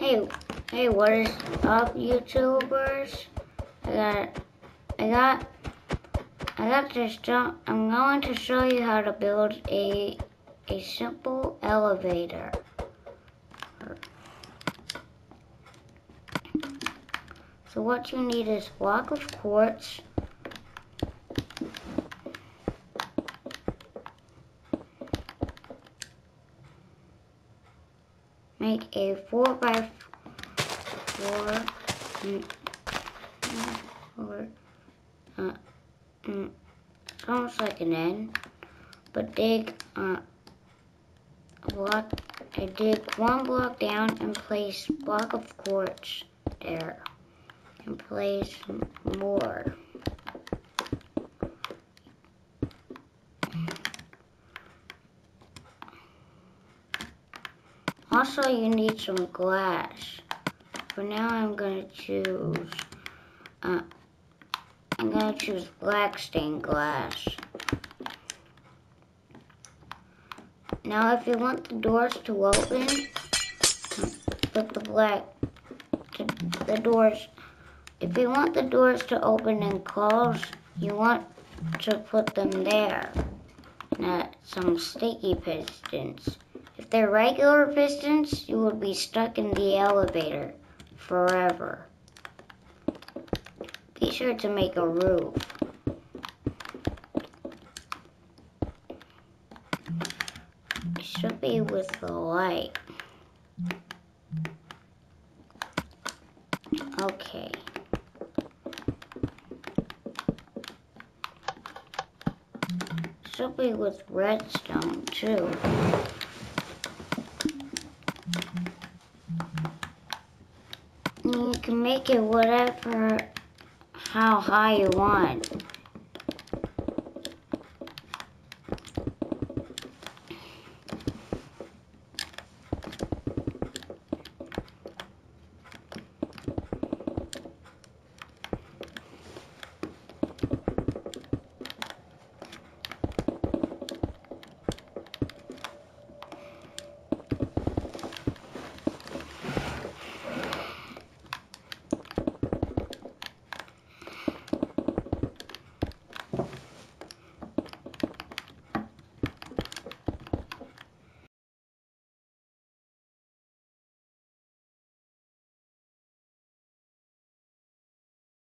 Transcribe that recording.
Hey, hey, what is up, YouTubers? I got, I got, I got this job. I'm going to show you how to build a, a simple elevator. So what you need is block of quartz, make a 4 by 4 mm, four, uh, mm, almost like an N but dig uh, a block I dig one block down and place block of quartz there and place more Also, you need some glass. For now, I'm to choose, uh, I'm to choose black stained glass. Now, if you want the doors to open, put the black, the doors, if you want the doors to open and close, you want to put them there, not some sticky pistons. If they're regular pistons, you will be stuck in the elevator forever. Be sure to make a roof. It should be with the light. Okay. Should be with redstone too. You can make it whatever, how high you want.